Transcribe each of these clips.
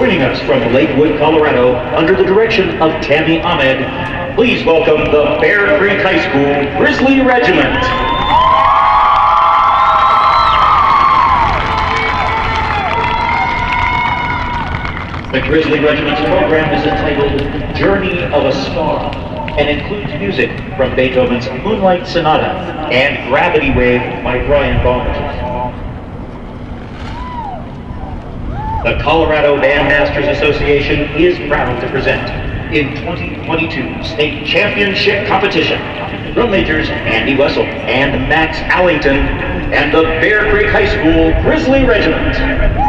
Joining us from Lakewood, Colorado, under the direction of Tammy Ahmed, please welcome the Bear Creek High School Grizzly Regiment. The Grizzly Regiment's program is entitled Journey of a Star and includes music from Beethoven's Moonlight Sonata and Gravity Wave by Brian Baumgartner. The Colorado Bandmasters Association is proud to present in 2022 state championship competition drum majors Andy Wessel and Max Allington and the Bear Creek High School Grizzly Regiment.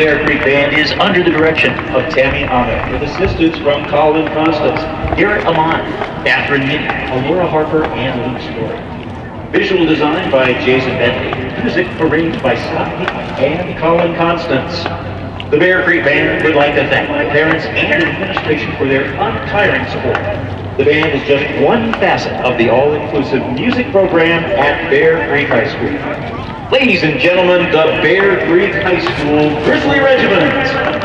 The Bear Creek Band is under the direction of Tammy Ahmed with assistance from Colin Constance, Garrett Aman, Catherine Nick, Alora Harper, and Luke Story. Visual design by Jason Bentley. Music arranged by Scott and Colin Constance. The Bear Creek Band would like to thank my parents and administration for their untiring support. The band is just one facet of the all-inclusive music program at Bear Creek High School. Ladies and gentlemen, the Bear Creek High School Grizzly Regiment.